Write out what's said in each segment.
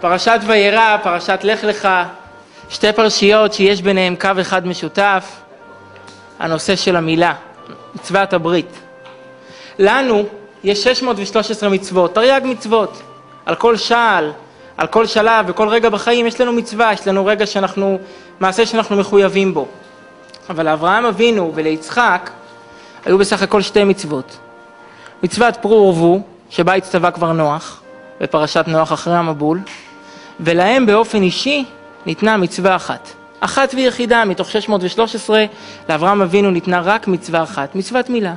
פרשת וירא, פרשת לך לך, שתי פרשיות שיש ביניהן קו אחד משותף, הנושא של המילה, מצוות הברית. לנו יש 613 מצוות, תרי"ג מצוות, על כל שעל, על כל שלב וכל רגע בחיים יש לנו מצווה, יש לנו רגע שאנחנו, מעשה שאנחנו מחויבים בו. אבל לאברהם אבינו וליצחק היו בסך הכל שתי מצוות. מצוות פרו ורבו, שבה הצטווה כבר נוח, בפרשת נוח אחרי המבול, ולהם באופן אישי ניתנה מצווה אחת. אחת ויחידה מתוך 613, לאברהם אבינו ניתנה רק מצווה אחת, מצוות מילה.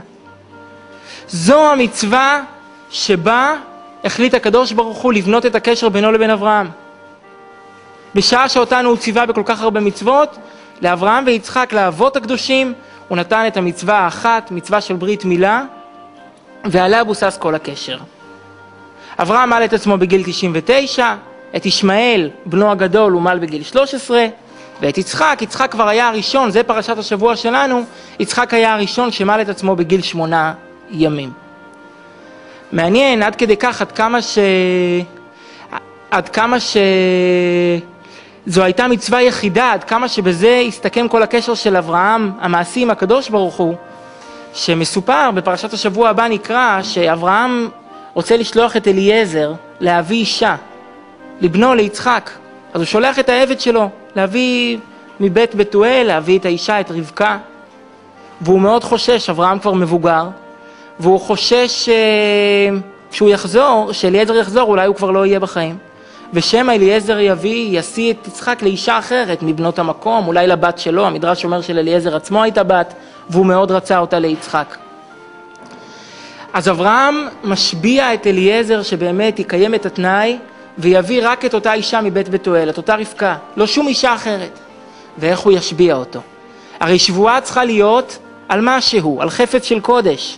זו המצווה שבה החליט הקדוש ברוך הוא לבנות את הקשר בינו לבין אברהם. בשעה שאותנו הוא ציווה בכל כך הרבה מצוות, לאברהם ויצחק, לאבות הקדושים, הוא נתן את המצווה האחת, מצווה של ברית מילה, ועליה בוסס כל הקשר. אברהם מל את עצמו בגיל 99, את ישמעאל, בנו הגדול, הוא מל בגיל 13, ואת יצחק, יצחק כבר היה הראשון, זה פרשת השבוע שלנו, יצחק היה הראשון שמל את עצמו בגיל שמונה ימים. מעניין עד כדי כך, עד כמה ש... עד כמה ש... זו הייתה מצווה יחידה, עד כמה שבזה הסתכם כל הקשר של אברהם המעשי עם הקדוש ברוך הוא, שמסופר בפרשת השבוע הבא נקרא שאברהם רוצה לשלוח את אליעזר להביא אישה, לבנו ליצחק. אז הוא שולח את העבד שלו להביא מבית בתואל, להביא את האישה, את רבקה. והוא מאוד חושש, אברהם כבר מבוגר, והוא חושש אה, שהוא יחזור, שאליעזר יחזור, אולי הוא כבר לא יהיה בחיים. ושמא אליעזר יביא, ישיא את יצחק לאישה אחרת מבנות המקום, אולי לבת שלו, המדרש אומר שלאליעזר עצמו הייתה בת, והוא מאוד רצה אותה ליצחק. אז אברהם משביע את אליעזר שבאמת יקיים את התנאי ויביא רק את אותה אישה מבית בתואל, את אותה רבקה, לא שום אישה אחרת. ואיך הוא ישביע אותו? הרי שבועה צריכה להיות על משהו, על חפץ של קודש.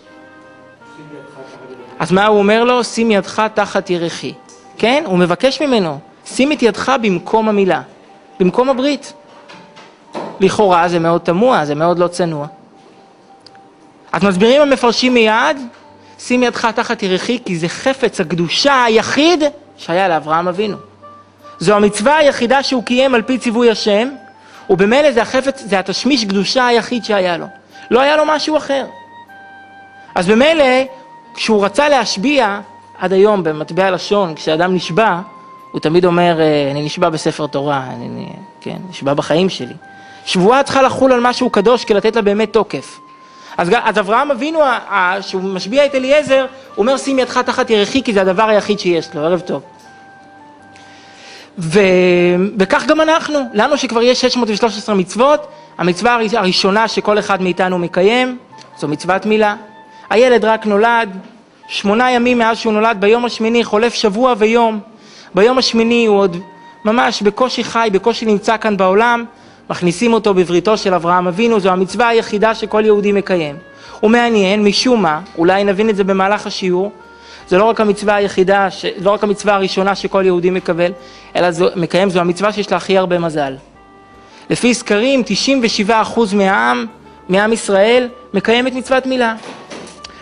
אז מה הוא אומר לו? שים ידך תחת ירחי. כן? הוא מבקש ממנו, שים את ידך במקום המילה, במקום הברית. לכאורה זה מאוד תמוה, זה מאוד לא צנוע. אז מסבירים המפרשים מיד, שים ידך תחת ירחי, כי זה חפץ הקדושה היחיד שהיה לאברהם אבינו. זו המצווה היחידה שהוא קיים על פי ציווי השם, ובמילא זה החפץ, זה התשמיש קדושה היחיד שהיה לו. לא היה לו משהו אחר. אז במילא, כשהוא רצה להשביע, עד היום במטבע לשון, כשאדם נשבע, הוא תמיד אומר, אה, אני נשבע בספר תורה, אני, כן, נשבע בחיים שלי. שבועה צריכה לחול על משהו קדוש כדי לתת לה באמת תוקף. אז, אז אברהם אבינו, שהוא משביע את אליעזר, הוא אומר שים ידך תחת ירחי כי זה הדבר היחיד שיש לו, ערב טוב. ו... וכך גם אנחנו, לנו שכבר יש 613 מצוות, המצווה הראשונה שכל אחד מאיתנו מקיים, זו מצוות מילה. הילד רק נולד, שמונה ימים מאז שהוא נולד, ביום השמיני חולף שבוע ויום. ביום השמיני הוא עוד ממש בקושי חי, בקושי נמצא כאן בעולם, מכניסים אותו בבריתו של אברהם אבינו, זו המצווה היחידה שכל יהודי מקיים. הוא מעניין, משום מה, אולי נבין את זה במהלך השיעור, זה לא רק המצווה היחידה, ש... לא רק המצווה הראשונה שכל יהודי מקבל, אלא זו, מקיים, זו המצווה שיש לה הכי הרבה מזל. לפי סקרים, 97% מהעם, מעם ישראל, מקיים את מצוות מילה.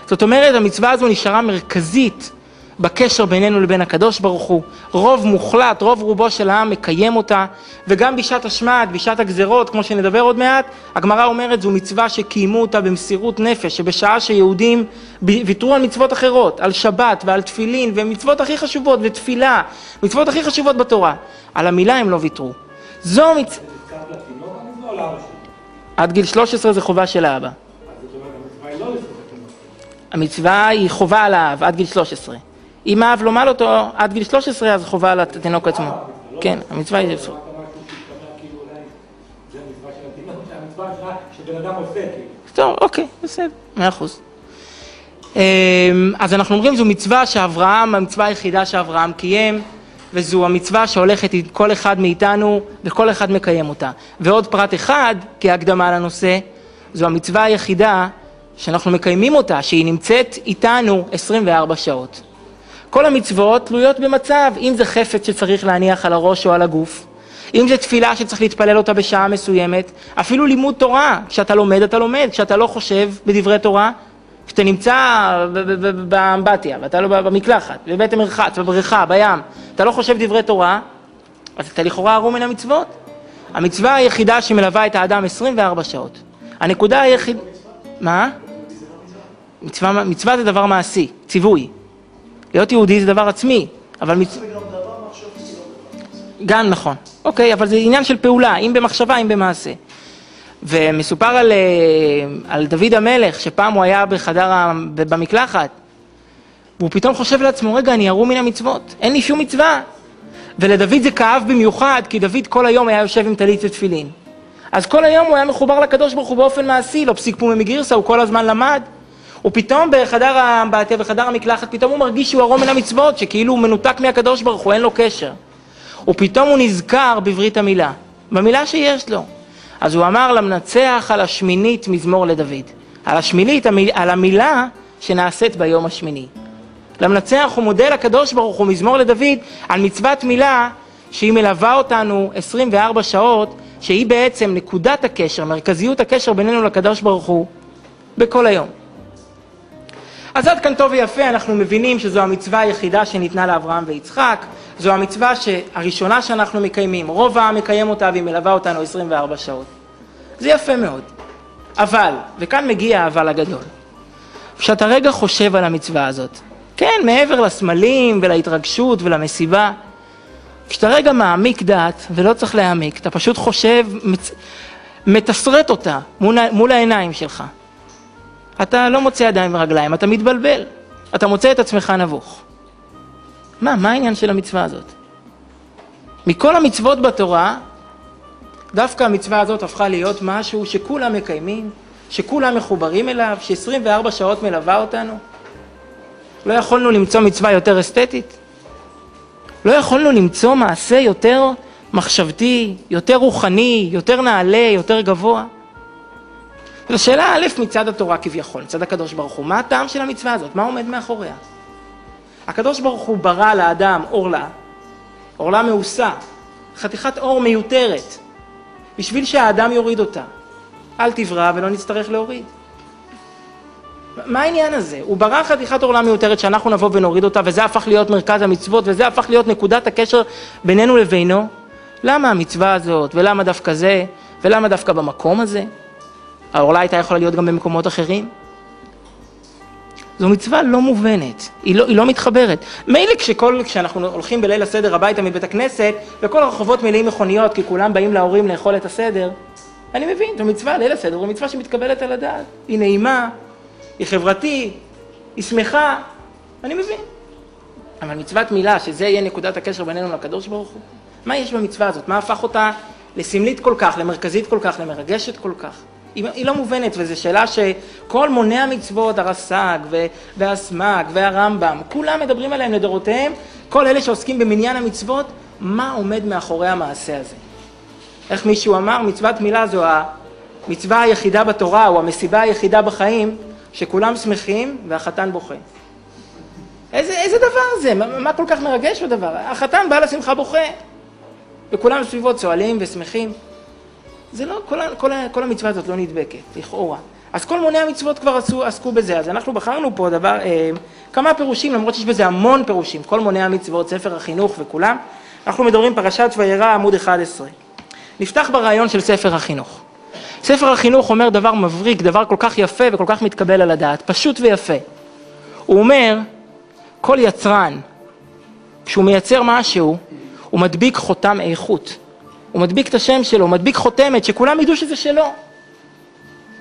זאת אומרת, המצווה הזו נשארה מרכזית בקשר בינינו לבין הקדוש ברוך הוא. רוב מוחלט, רוב רובו של העם מקיים אותה, וגם בשעת השמד, בשעת הגזרות, כמו שנדבר עוד מעט, הגמרא אומרת זו מצווה שקיימו אותה במסירות נפש, שבשעה שיהודים ויתרו על מצוות אחרות, על שבת ועל תפילין, ומצוות הכי חשובות, ותפילה, מצוות הכי חשובות בתורה, על המילה הם לא ויתרו. זו מצווה... עד גיל 13 זה חובה של האבא. המצווה היא חובה על האב עד גיל 13. אם האב לא מל אותו עד גיל 13, אז חובה על התינוק עצמו. כן, המצווה היא... טוב, אוקיי, בסדר, מאה אחוז. אמ, אז אנחנו אומרים זו מצווה שאברהם, המצווה היחידה שאברהם קיים, וזו המצווה שהולכת עם כל אחד מאיתנו וכל אחד מקיים אותה. ועוד פרט אחד, כהקדמה לנושא, זו המצווה היחידה שאנחנו מקיימים אותה, שהיא נמצאת איתנו 24 שעות. כל המצוות תלויות במצב, אם זה חפץ שצריך להניח על הראש או על הגוף, אם זה תפילה שצריך להתפלל אותה בשעה מסוימת, אפילו לימוד תורה, כשאתה לומד אתה לומד, כשאתה לא חושב בדברי תורה, כשאתה נמצא באמבטיה, ואתה לא במקלחת, בבית המרחץ, בבריכה, בים, אתה לא חושב דברי תורה, אז אתה לכאורה ערום מן המצוות. המצווה היחידה שמלווה את האדם 24 שעות. הנקודה היחידה... מה? מצווה, מצווה זה דבר מעשי, ציווי. להיות יהודי זה דבר עצמי, אבל מצווה... גם נכון. אוקיי, אבל זה עניין של פעולה, אם במחשבה, אם במעשה. ומסופר על, אה, על דוד המלך, שפעם הוא היה בחדר, במקלחת, והוא פתאום חושב לעצמו, רגע, אני ערום מן המצוות, אין לי שום מצווה. ולדוד זה כאב במיוחד, כי דוד כל היום היה יושב עם טלית ותפילין. אז כל היום הוא היה מחובר לקדוש ברוך הוא באופן מעשי, לא פסיק פומי מגירסה, הוא כל הזמן למד. ופתאום בחדר האמבטיה, בחדר המקלחת, פתאום הוא מרגיש שהוא ערום מן המצוות, שכאילו הוא מנותק מהקדוש ברוך הוא, אין לו קשר. ופתאום הוא נזכר בברית המילה, במילה שיש לו. אז הוא אמר למנצח על השמינית מזמור לדוד. על השמינית, על המילה שנעשית ביום השמיני. למנצח הוא מודה לקדוש ברוך הוא מזמור לדוד על מצוות מילה שהיא מלווה אותנו 24 שעות, שהיא בעצם נקודת הקשר, מרכזיות הקשר בינינו לקדוש ברוך הוא בכל היום. אז עד כאן טוב ויפה, אנחנו מבינים שזו המצווה היחידה שניתנה לאברהם ויצחק, זו המצווה הראשונה שאנחנו מקיימים, רוב העם מקיים אותה והיא מלווה אותנו 24 שעות. זה יפה מאוד. אבל, וכאן מגיע האבל הגדול, כשאתה רגע חושב על המצווה הזאת, כן, מעבר לסמלים ולהתרגשות ולמסיבה, כשאתה רגע מעמיק דעת, ולא צריך להעמיק, אתה פשוט חושב. מתסרט אותה מול, מול העיניים שלך. אתה לא מוצא ידיים ורגליים, אתה מתבלבל, אתה מוצא את עצמך נבוך. מה, מה העניין של המצווה הזאת? מכל המצוות בתורה, דווקא המצווה הזאת הפכה להיות משהו שכולם מקיימים, שכולם מחוברים אליו, ש-24 שעות מלווה אותנו. לא יכולנו למצוא מצווה יותר אסתטית? לא יכולנו למצוא מעשה יותר מחשבתי, יותר רוחני, יותר נעלה, יותר גבוה? זו שאלה א' מצד התורה כביכול, מצד הקדוש ברוך הוא. מה הטעם של המצווה הזאת? מה עומד מאחוריה? הקדוש ברוך הוא ברא לאדם עורלה, עורלה מעושה, חתיכת עור מיותרת, בשביל שהאדם יוריד אותה. אל תברא ולא נצטרך להוריד. מה העניין הזה? הוא ברא חתיכת עורלה מיותרת שאנחנו נבוא ונוריד אותה וזה הפך להיות מרכז המצוות וזה הפך להיות נקודת הקשר בינינו לבינו. למה המצווה הזאת ולמה דווקא זה ולמה דווקא במקום הזה? העורלה הייתה יכולה להיות גם במקומות אחרים. זו מצווה לא מובנת, היא לא, היא לא מתחברת. מילא כשאנחנו הולכים בליל הסדר הביתה מבית הכנסת וכל הרחובות מלאים מכוניות כי כולם באים להורים לאכול את הסדר, אני מבין, זו מצווה, ליל הסדר זו מצווה שמתקבלת על הדעת. היא נעימה, היא חברתית, היא שמחה, אני מבין. אבל מצוות מילה, שזה יהיה נקודת הקשר בינינו לקדוש ברוך הוא, מה יש במצווה הזאת? מה הפך אותה לסמלית כל כך, למרכזית כל כך, למרגשת כל כך? היא, לא מובנת, וזו שאלה שכל מוני המצוות, הרס"ג והסמ"ג והרמב"ם, כולם מדברים עליהם לדורותיהם, כל אלה שעוסקים במניין המצוות, מה עומד מאחורי המעשה הזה. איך מישהו אמר, מצוות מילה זו המצווה היחידה בתורה, או המסיבה היחידה בחיים, שכולם שמחים והחתן בוכה. איזה, איזה דבר זה? מה, מה כל כך מרגש בדבר? החתן בא לשמחה בוכה, וכולם סביבו צוהלים ושמחים. זה לא, כל, כל, כל המצווה הזאת לא נדבקת, לכאורה. אז כל מוני המצוות כבר עשו, עסקו בזה, אז אנחנו בחרנו פה דבר, אה, כמה פירושים, למרות שיש בזה המון פירושים, כל מוני המצוות, ספר החינוך וכולם. אנחנו מדברים פרשת וירא עמוד 11. נפתח ברעיון של ספר החינוך. ספר החינוך אומר דבר מבריק, דבר כל כך יפה וכל כך מתקבל על הדעת, פשוט ויפה. הוא אומר, כל יצרן, כשהוא מייצר משהו, הוא מדביק חותם איכות. הוא מדביק את השם שלו, מדביק חותמת, שכולם ידעו שזה שלו.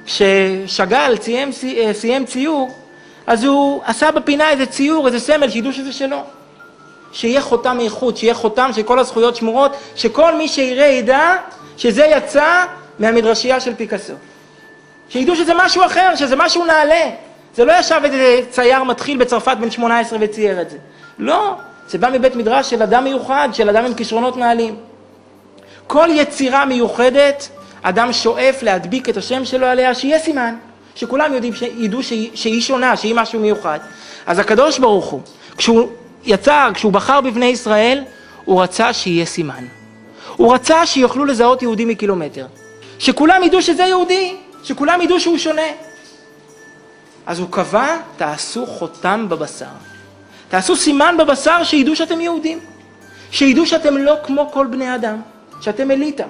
כששגל סיים, אה, סיים ציור, אז הוא עשה בפינה איזה ציור, איזה סמל, שידעו שזה שלו. שיהיה חותם איכות, שיהיה חותם שכל הזכויות שמורות, שכל מי שיראה ידע שזה יצא מהמדרשייה של פיקאסו. שידעו שזה משהו אחר, שזה משהו נעלה. זה לא ישב איזה צייר מתחיל בצרפת בן 18 וצייר את זה. לא, זה בא מבית מדרש של אדם מיוחד, של אדם עם כישרונות נעלים. כל יצירה מיוחדת, אדם שואף להדביק את השם שלו עליה, שיהיה סימן, שכולם יודעים, ידעו שהיא, שהיא שונה, שהיא משהו מיוחד. אז הקדוש ברוך הוא, כשהוא יצר, כשהוא בחר בבני ישראל, הוא רצה שיהיה סימן. הוא רצה שיוכלו לזהות יהודי מקילומטר. שכולם ידעו שזה יהודי, שכולם ידעו שהוא שונה. אז הוא קבע, תעשו חותם בבשר. תעשו סימן בבשר שידעו שאתם יהודים. שידעו שאתם לא כמו כל בני אדם, שאתם אליטה,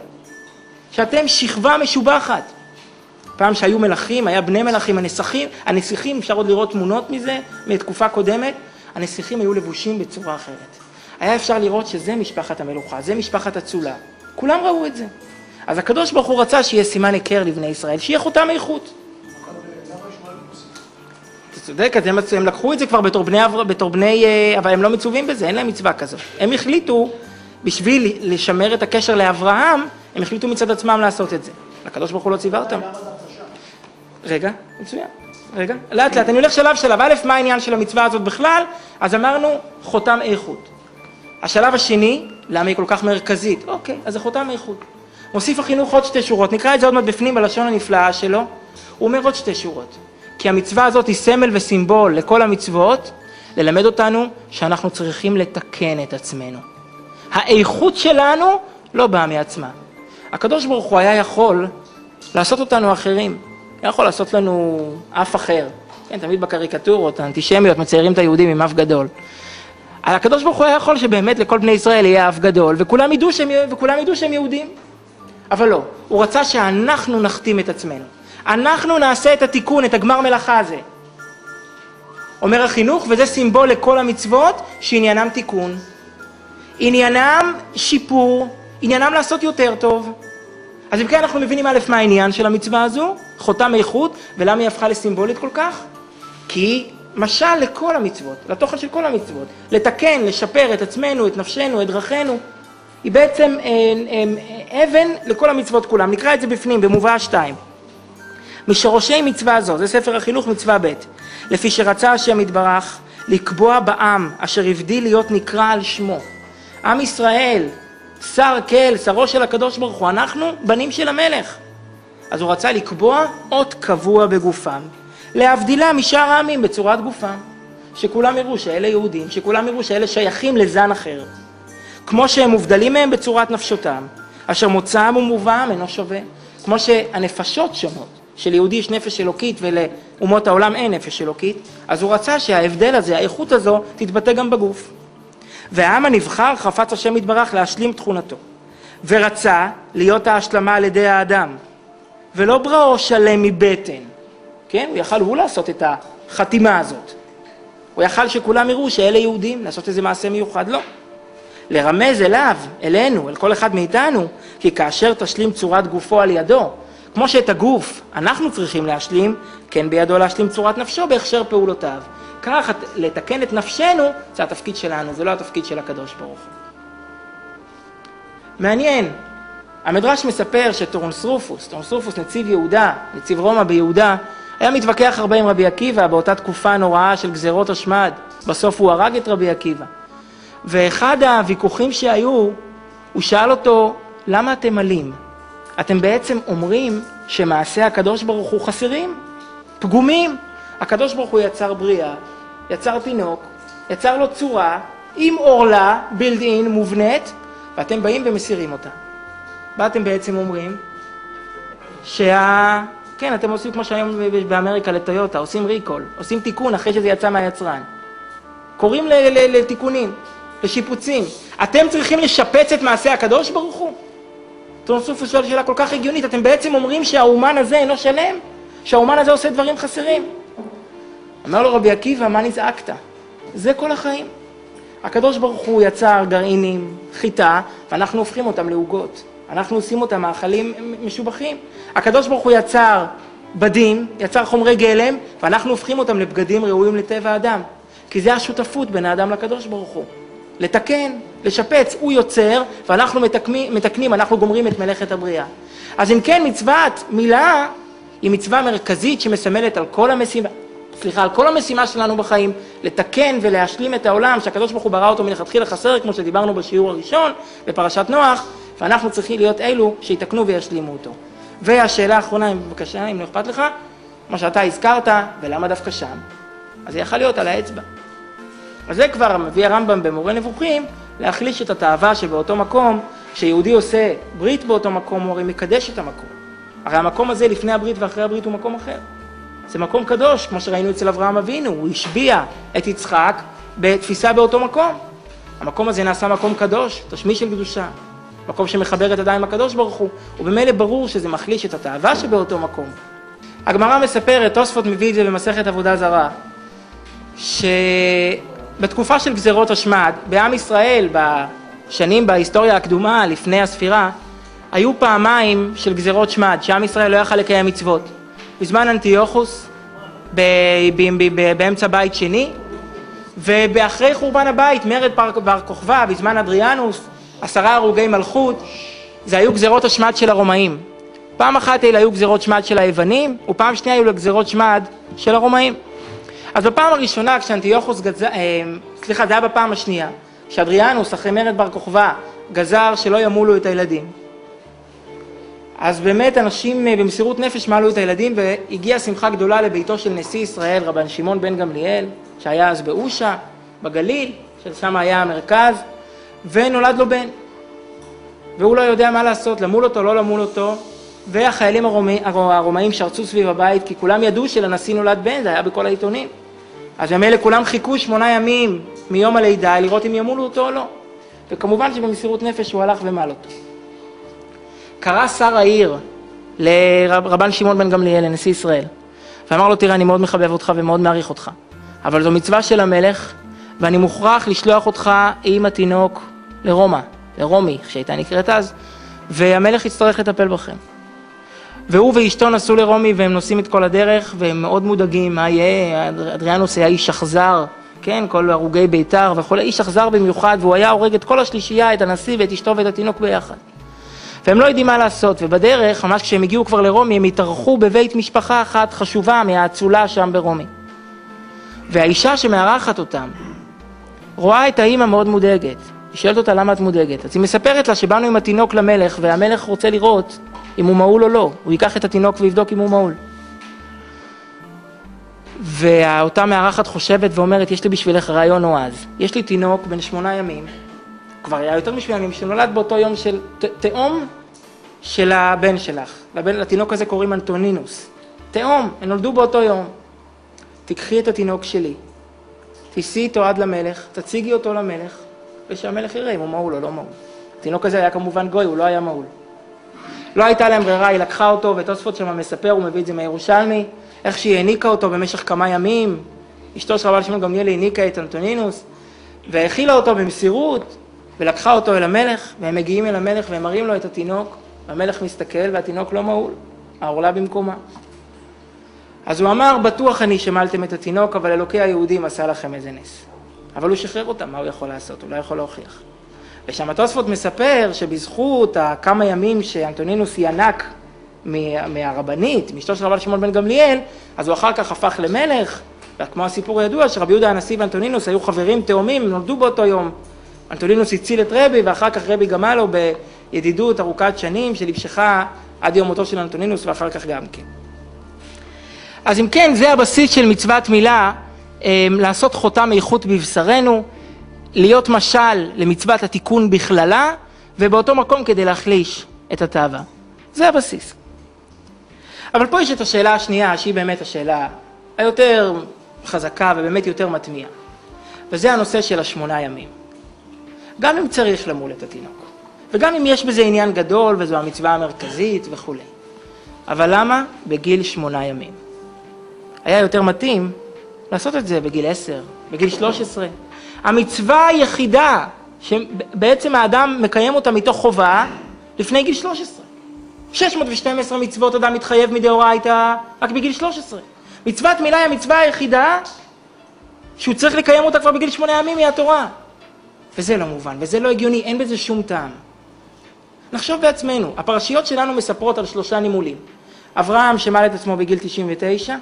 שאתם שכבה משובחת. פעם שהיו מלכים, היה בני מלכים, הנסיכים, הנסיכים, אפשר עוד לראות תמונות מזה, מתקופה קודמת, הנסיכים היו לבושים בצורה אחרת. היה אפשר לראות שזה משפחת המלוכה, זה משפחת אצולה. כולם ראו את זה. אז הקדוש ברוך הוא רצה שיהיה סימן היכר לבני ישראל, שיהיה חותם איכות. אתה צודק, הם, הם לקחו את זה כבר בתור בני, בתור בני, אה, אבל הם לא מצווים בזה, אין להם מצווה כזאת. הם החליטו, בשביל לשמר את הקשר לאברהם, הם החליטו מצד עצמם לעשות את זה. הקדוש ברוך הוא לא ציווה אותם. רגע, מצוין. רגע, לאט לאט, אני הולך שלב שלב. א', מה העניין של המצווה הזאת בכלל? אז אמרנו, חותם איכות. השלב השני, למה היא כל כך מרכזית? אוקיי, אז זה חותם איכות. מוסיף החינוך עוד שתי שורות, נקרא את זה עוד מעט בפנים בלשון הנפלאה שלו. הוא אומר עוד שתי שורות. כי המצווה הזאת היא סמל וסימבול לכל המצוות, ללמד אותנו שאנחנו צריכים לתקן את עצמנו. האיכות שלנו לא באה מעצמה. הקדוש ברוך הוא היה יכול לעשות אותנו אחרים. היה יכול לעשות לנו אף אחר. כן, תמיד בקריקטורות האנטישמיות מציירים את היהודים עם אף גדול. הקדוש ברוך הוא היה יכול שבאמת לכל בני ישראל יהיה אף גדול, וכולם ידעו שהם, וכולם ידעו שהם יהודים. אבל לא, הוא רצה שאנחנו נחתים את עצמנו. אנחנו נעשה את התיקון, את הגמר מלאכה הזה. אומר החינוך, וזה סימבול לכל המצוות, שעניינם תיקון. עניינם שיפור, עניינם לעשות יותר טוב. אז אם כן אנחנו מבינים א' מה העניין של המצווה הזו, חותם איכות, ולמה היא הפכה לסימבולית כל כך? כי משל לכל המצוות, לתוכן של כל המצוות, לתקן, לשפר את עצמנו, את נפשנו, את דרכינו, היא בעצם אה, אה, אבן לכל המצוות כולם. נקרא את זה בפנים, במובאה שתיים. משורשי מצווה זו, זה ספר החינוך מצווה ב', לפי שרצה השם יתברך לקבוע בעם אשר הבדיל להיות נקרא על שמו. עם ישראל, שר כל, שרו של הקדוש ברוך הוא, אנחנו בנים של המלך. אז הוא רצה לקבוע אות קבוע בגופם, להבדילה משאר העמים בצורת גופם, שכולם יראו שאלה יהודים, שכולם יראו שאלה שייכים לזן אחר, כמו שהם מובדלים מהם בצורת נפשותם, אשר מוצאם ומובאם אינו שווה, כמו שהנפשות שונות, של יהודי יש נפש אלוקית ולאומות העולם אין נפש אלוקית, אז הוא רצה שההבדל הזה, האיכות הזו, תתבטא גם בגוף. והעם הנבחר חפץ השם יתברך להשלים תכונתו, ורצה להיות ההשלמה על ידי האדם, ולא בראו שלם מבטן, כן? הוא יכל הוא לעשות את החתימה הזאת. הוא יכל שכולם יראו שאלה יהודים, לעשות איזה מעשה מיוחד, לא. לרמז אליו, אלינו, אל כל אחד מאיתנו, כי כאשר תשלים צורת גופו על ידו, כמו שאת הגוף אנחנו צריכים להשלים, כן בידו להשלים צורת נפשו בהכשר פעולותיו. כך לתקן את נפשנו זה התפקיד שלנו, זה לא התפקיד של הקדוש ברוך הוא. מעניין, המדרש מספר שטורנסרופוס, טורנסרופוס נציב יהודה, נציב רומא ביהודה, היה מתווכח הרבה עם רבי עקיבא באותה תקופה נוראה של גזרות השמד. בסוף הוא הרג את רבי עקיבא. ואחד הוויכוחים שהיו, הוא שאל אותו, למה אתם מלאים? אתם בעצם אומרים שמעשי הקדוש ברוך הוא חסרים, פגומים. הקדוש ברוך הוא יצר בריאה, יצר תינוק, יצר לו צורה עם עורלה, בילד אין, מובנית, ואתם באים ומסירים אותה. מה אתם בעצם אומרים? שה... כן, אתם עושים כמו שהיום באמריקה לטויוטה, עושים ריקול, עושים תיקון אחרי שזה יצא מהיצרן. קוראים לתיקונים, לשיפוצים. אתם צריכים לשפץ את מעשה הקדוש ברוך הוא? טורנסופוס שואל שאלה כל כך הגיונית, אתם בעצם אומרים שהאומן הזה אינו שלם? שהאומן הזה עושה דברים חסרים? אמר לו רבי עקיבא, מה נזעקת? זה כל החיים. הקדוש ברוך הוא יצר גרעינים, חיטה, ואנחנו הופכים אותם לעוגות. אנחנו עושים אותם מאכלים משובחים. הקדוש ברוך הוא יצר בדים, יצר חומרי גלם, ואנחנו הופכים אותם לבגדים ראויים לטבע האדם. כי זה השותפות בין האדם לקדוש ברוך הוא. לתקן, לשפץ, הוא יוצר, ואנחנו מתקנים, מתקנים, אנחנו גומרים את מלאכת הבריאה. אז אם כן, מצוות מילה היא מצווה מרכזית שמסמלת על כל המשימה, סליחה, על כל המשימה שלנו בחיים, לתקן ולהשלים את העולם שהקדוש ברוך הוא ברא אותו מלכתחילה חסר, כמו שדיברנו בשיעור הראשון בפרשת נוח, ואנחנו צריכים להיות אלו שיתקנו וישלימו אותו. והשאלה האחרונה, בבקשה, אם לא אכפת לך, מה שאתה הזכרת, ולמה דווקא שם? אז זה יכול להיות על האצבע. אז זה כבר מביא הרמב"ם במורה נבוכים, להחליש את התאווה שבאותו מקום, כשיהודי עושה ברית באותו מקום, הוא הרי מקדש את המקום. הרי המקום הזה לפני הברית ואחרי הברית הוא מקום אחר. זה מקום קדוש, כמו שראינו אצל אברהם אבינו, הוא השביע את יצחק בתפיסה באותו מקום. המקום הזה נעשה מקום קדוש, תשמיש של קדושה, מקום שמחבר את הדיים הקדוש ברוך הוא, ובמילא ברור שזה מחליש את התאווה שבאותו מקום. הגמרא מספרת, תוספות מביא את זה במסכת עבודה זרה, שבתקופה של גזרות השמד, בעם ישראל, בשנים בהיסטוריה הקדומה, לפני הספירה, היו פעמיים של גזרות שמד, שעם ישראל לא יכל לקיים מצוות. בזמן אנטיוכוס, באמצע בית שני, ואחרי חורבן הבית, מרד בר כוכבא, בזמן אדריאנוס, עשרה הרוגי מלכות, זה היו גזרות השמד של הרומאים. פעם אחת אלה היו גזרות שמד של היוונים, ופעם שנייה היו גזרות שמד של הרומאים. אז בפעם הראשונה, כשאנטיוכוס גזר, אה, סליחה, זה היה בפעם השנייה, כשאדריאנוס, אחרי מרד בר כוכבא, גזר שלא ימולו את הילדים. אז באמת אנשים אה, במסירות נפש מעלו את הילדים, והגיעה שמחה גדולה לביתו של נשיא ישראל, רבן שמעון בן גמליאל, שהיה אז באושה, בגליל, ששם היה המרכז, ונולד לו בן. והוא לא יודע מה לעשות, למול אותו, לא למול אותו, והחיילים הרומא, הרומאים שרצו סביב הבית, כי כולם ידעו שלנשיא נולד בן, זה היה בכל העיתונים. אז ממילא כולם חיכו שמונה ימים מיום הלידה לראות אם ימולו אותו או לא. וכמובן שבמסירות נפש הוא הלך ומל אותו. קרא שר העיר לרבן שמעון בן גמליאל, לנשיא ישראל, ואמר לו, תראה, אני מאוד מחבב אותך ומאוד מעריך אותך, אבל זו מצווה של המלך, ואני מוכרח לשלוח אותך עם התינוק לרומא, לרומי, שהייתה נקראת אז, והמלך יצטרך לטפל בכם. והוא ואשתו נסעו לרומי והם נוסעים את כל הדרך והם מאוד מודאגים מה יהיה, אדריאנוס היה איש אכזר, כן, כל הרוגי בית"ר וכולי, איש אכזר במיוחד והוא היה הורג את כל השלישייה, את הנשיא ואת אשתו ואת התינוק ביחד. והם לא יודעים מה לעשות, ובדרך, ממש כשהם הגיעו כבר לרומי, הם התארחו בבית משפחה אחת חשובה מהאצולה שם ברומי. והאישה שמארחת אותם רואה את האימא מאוד מודאגת. היא שואלת אותה למה את מודאגת. אז היא מספרת לה שבאנו עם התינוק למלך, והמלך רוצה לראות אם הוא מעול או לא. הוא ייקח את התינוק ויבדוק אם הוא מעול. ואותה מארחת חושבת ואומרת, יש לי בשבילך רעיון נועז. יש לי תינוק בן שמונה ימים, כבר היה יותר משמונה ימים, שנולד באותו יום של תאום של הבן שלך. לבן, לתינוק הזה קוראים אנטונינוס. תאום, הם נולדו באותו יום. תיקחי את התינוק שלי, תיסעי איתו עד למלך, תציגי אותו למלך, ושהמלך יראה אם הוא מעול או לא מעול. התינוק הזה היה כמובן גוי, הוא לא היה מעול. לא הייתה להם ברירה, היא לקחה אותו, ותוספות שם מספר, הוא מביא את זה מירושלמי, איך שהיא העניקה אותו במשך כמה ימים, אשתו של רבן שמעון גמליאל העניקה את אנטונינוס, והאכילה אותו במסירות, ולקחה אותו אל המלך, והם מגיעים אל המלך והם מראים לו את התינוק, והמלך מסתכל והתינוק לא מעול, העורלה במקומה. אז הוא אמר, בטוח אני שמלתם את התינוק, אבל אלוקי היהודים עשה לכם איזה נס. אבל הוא שחרר אותם, מה הוא יכול לעשות? הוא לא יכול להוכיח. ושם התוספות מספר שבזכות הכמה ימים שאנטונינוס ינק מהרבנית, מאשתו של רבן שמעון בן גמליאל, אז הוא אחר כך הפך למלך, וכמו הסיפור הידוע שרבי יהודה הנשיא ואנטונינוס היו חברים תאומים, הם נולדו באותו יום. אנטונינוס הציל את רבי, ואחר כך רבי גמל לו בידידות ארוכת שנים שנמשכה עד יום מותו של אנטונינוס ואחר כך גם כן. אז אם כן, זה הבסיס של מצוות מילה, אמ, לעשות חותם איכות בבשרנו, להיות משל למצוות התיקון בכללה, ובאותו מקום כדי להחליש את התאווה. זה הבסיס. אבל פה יש את השאלה השנייה, שהיא באמת השאלה היותר חזקה ובאמת יותר מטמיעה. וזה הנושא של השמונה ימים. גם אם צריך למול את התינוק, וגם אם יש בזה עניין גדול וזו המצווה המרכזית וכולי. אבל למה בגיל שמונה ימים? היה יותר מתאים לעשות את זה בגיל עשר, בגיל שלוש עשרה. המצווה היחידה שבעצם האדם מקיים אותה מתוך חובה לפני גיל שלוש עשרה. 612 מצוות אדם מתחייב מדאורייתא רק בגיל 13. מצוות מילה היא המצווה היחידה שהוא צריך לקיים אותה כבר בגיל שמונה ימים מהתורה. וזה לא מובן, וזה לא הגיוני, אין בזה שום טעם. נחשוב בעצמנו, הפרשיות שלנו מספרות על שלושה נימולים. אברהם שמל את עצמו בגיל 99,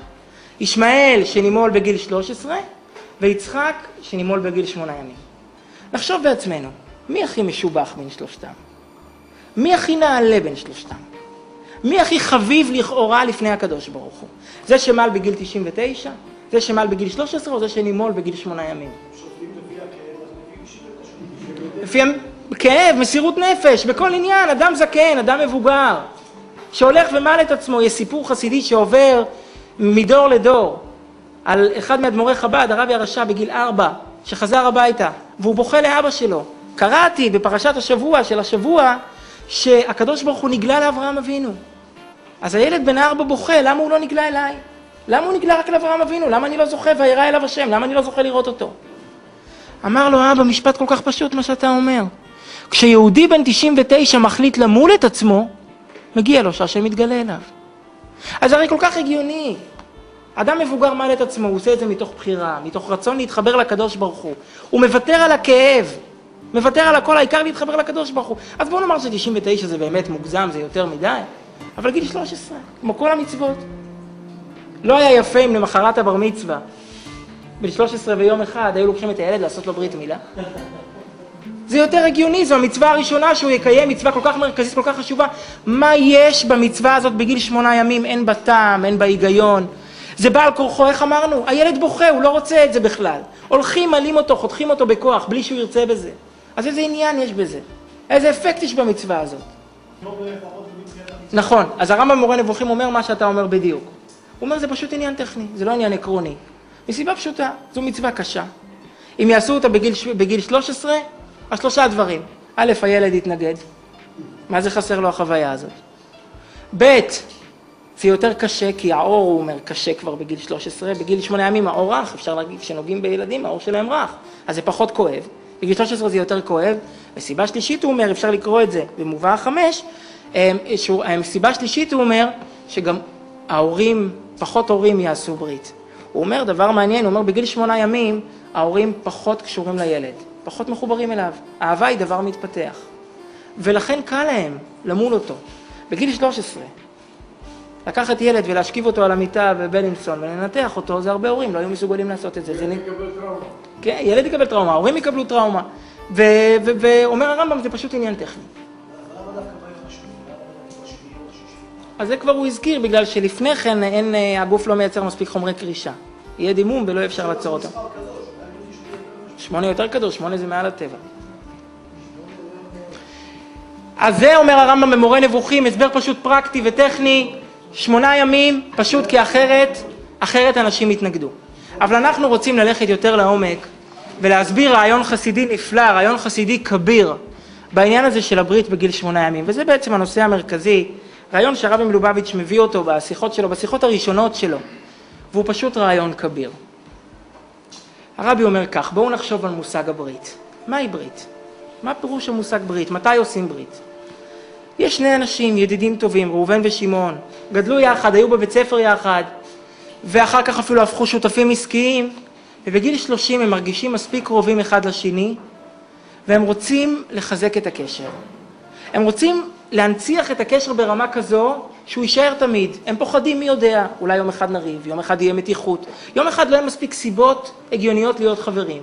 ישמעאל שנימול בגיל 13, ויצחק שנימול בגיל שמונה ימים. נחשוב בעצמנו, מי הכי משובח בין שלושתם? מי הכי נעלה בין שלושתם? מי הכי חביב לכאורה לפני הקדוש ברוך הוא? זה שמל בגיל 99? זה שמל בגיל 13 או זה שנימול בגיל שמונה ימים? לפי כאב, מסירות נפש, בכל עניין, אדם זקן, אדם מבוגר, שהולך ומל את עצמו, יש סיפור חסידי שעובר מדור לדור על אחד מאדמו"רי חב"ד, הרבי הרשע בגיל ארבע, שחזר הביתה, והוא בוכה לאבא שלו. קראתי בפרשת השבוע של השבוע, שהקדוש ברוך הוא נגלה לאברהם אבינו. אז הילד בן ארבע בוכה, למה הוא לא נגלה אליי? למה הוא נגלה רק לאברהם אבינו? למה אני לא זוכה וירא אליו השם? למה אני לא זוכה לראות אותו? אמר לו אבא, משפט כל כך פשוט מה שאתה אומר. כשיהודי בן 99 מחליט למול את עצמו, מגיע לו שהשם יתגלה אליו. אז הרי כל כך הגיוני. אדם מבוגר מעל את עצמו, הוא עושה את זה מתוך בחירה, מתוך רצון להתחבר לקדוש ברוך הוא. הוא מוותר על הכאב, מוותר על הכל, העיקר להתחבר לקדוש ברוך הוא. אז בואו נאמר ש-99 זה באמת מוגזם, זה יותר מדי, אבל גיל 13, כמו כל המצוות. לא היה יפה אם למחרת הבר מצווה, בן 13 ויום אחד, היו לוקחים את הילד לעשות לו ברית מילה? זה יותר הגיוני, זו המצווה הראשונה שהוא יקיים, מצווה כל כך מרכזית, כל כך חשובה. מה יש במצווה הזאת בגיל שמונה ימים? אין בה טעם, אין בה היגיון. זה בא על כורחו, איך אמרנו? הילד בוכה, הוא לא רוצה את זה בכלל. הולכים, מלאים אותו, חותכים אותו בכוח, בלי שהוא ירצה בזה. אז איזה עניין יש בזה? איזה אפקט יש במצווה הזאת? נכון, אז הרמב"ם מורה נבוכים אומר מה שאתה אומר בדיוק. הוא אומר זה פשוט עניין טכני, זה לא עניין עקרוני. מסיבה פשוטה, זו מצווה קשה. אם יעשו אותה בגיל, בגיל 13, אז שלושה דברים. א', הילד יתנגד. מה זה חסר לו החוויה הזאת? ב', זה יותר קשה, כי האור, הוא אומר, קשה כבר בגיל 13, בגיל 8 ימים האור רך, אפשר להגיד, כשנוגעים בילדים, האור שלהם רך, אז זה פחות כואב. בגיל 13 זה יותר כואב. וסיבה שלישית, הוא אומר, אפשר לקרוא את זה במובא החמש, אמ, אמ, סיבה שלישית, הוא אומר, שגם ההורים, פחות הורים יעשו ברית. הוא אומר דבר מעניין, הוא אומר, בגיל שמונה ימים, ההורים פחות קשורים לילד, פחות מחוברים אליו. אהבה היא דבר מתפתח. ולכן קל להם למול אותו. בגיל 13, לקחת ילד ולהשכיב אותו על המיטה בבלינסון ולנתח אותו, זה הרבה הורים, לא היו מסוגלים לעשות את זה. ילד יקבל טראומה. כן, ילד יקבל טראומה, ההורים יקבלו טראומה. ואומר הרמב"ם, זה פשוט עניין טכני. אז זה כבר הוא הזכיר, בגלל שלפני כן אין, אה, הגוף לא מייצר מספיק חומרי קרישה. יהיה דימום ולא אפשר לעצור אותו. שמונה יותר קדוש, שמונה זה מעל הטבע. אז זה אומר הרמב"ם במורה נבוכים, הסבר פשוט פרקטי וטכני, שמונה ימים, פשוט כי אחרת, אחרת אנשים יתנגדו. אבל אנחנו רוצים ללכת יותר לעומק ולהסביר רעיון חסידי נפלא, רעיון חסידי כביר, בעניין הזה של הברית בגיל שמונה ימים, וזה בעצם הנושא המרכזי, רעיון שהרבי מלובביץ' מביא אותו בשיחות שלו, בשיחות הראשונות שלו, והוא פשוט רעיון כביר. הרבי אומר כך, בואו נחשוב על מושג הברית. מהי ברית? מה פירוש המושג ברית? מתי עושים ברית? יש שני אנשים, ידידים טובים, ראובן ושמעון, גדלו יחד, היו בבית ספר יחד, ואחר כך אפילו הפכו שותפים עסקיים, ובגיל 30 הם מרגישים מספיק קרובים אחד לשני, והם רוצים לחזק את הקשר. הם רוצים להנציח את הקשר ברמה כזו שהוא יישאר תמיד. הם פוחדים, מי יודע, אולי יום אחד נריב, יום אחד יהיה מתיחות, יום אחד לא יהיה מספיק סיבות הגיוניות להיות חברים.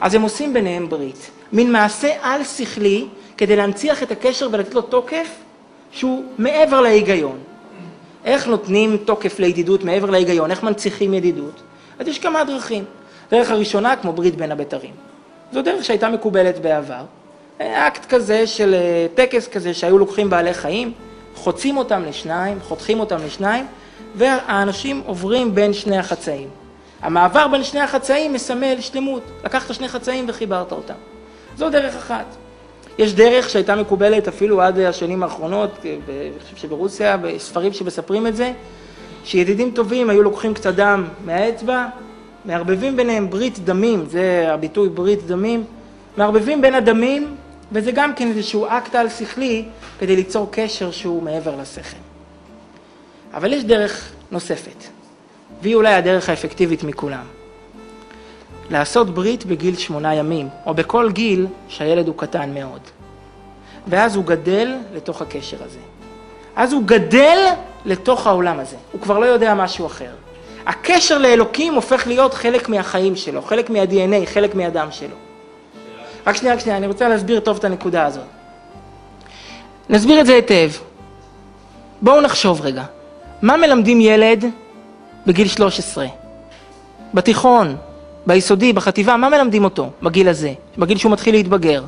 אז הם עושים ביניהם ברית, מין מעשה על-שכלי כדי להנציח את הקשר ולתת לו תוקף שהוא מעבר להיגיון. איך נותנים תוקף לידידות מעבר להיגיון? איך מנציחים ידידות? אז יש כמה דרכים. דרך הראשונה, כמו ברית בין הבתרים. זו דרך שהייתה מקובלת בעבר. אקט כזה של אה, טקס כזה שהיו לוקחים בעלי חיים, חוצים אותם לשניים, חותכים אותם לשניים, והאנשים עוברים בין שני החצאים. המעבר בין שני החצאים מסמל שלמות. לקחת שני חצאים וחיברת אותם. זו דרך אחת. יש דרך שהייתה מקובלת אפילו עד השנים האחרונות, אני חושב שברוסיה, בספרים שמספרים את זה, שידידים טובים היו לוקחים קצת דם מהאצבע, מערבבים ביניהם ברית דמים, זה הביטוי ברית דמים, מערבבים בין הדמים, וזה גם כן איזשהו אקט על שכלי כדי ליצור קשר שהוא מעבר לשכל. אבל יש דרך נוספת, והיא אולי הדרך האפקטיבית מכולם. לעשות ברית בגיל שמונה ימים, או בכל גיל שהילד הוא קטן מאוד. ואז הוא גדל לתוך הקשר הזה. אז הוא גדל לתוך העולם הזה, הוא כבר לא יודע משהו אחר. הקשר לאלוקים הופך להיות חלק מהחיים שלו, חלק מה-DNA, חלק מהדם שלו. רק שנייה, רק שנייה, אני רוצה להסביר טוב את הנקודה הזאת. נסביר את זה היטב. בואו נחשוב רגע. מה מלמדים ילד בגיל 13? בתיכון, ביסודי, בחטיבה, מה מלמדים אותו בגיל הזה, בגיל שהוא מתחיל להתבגר?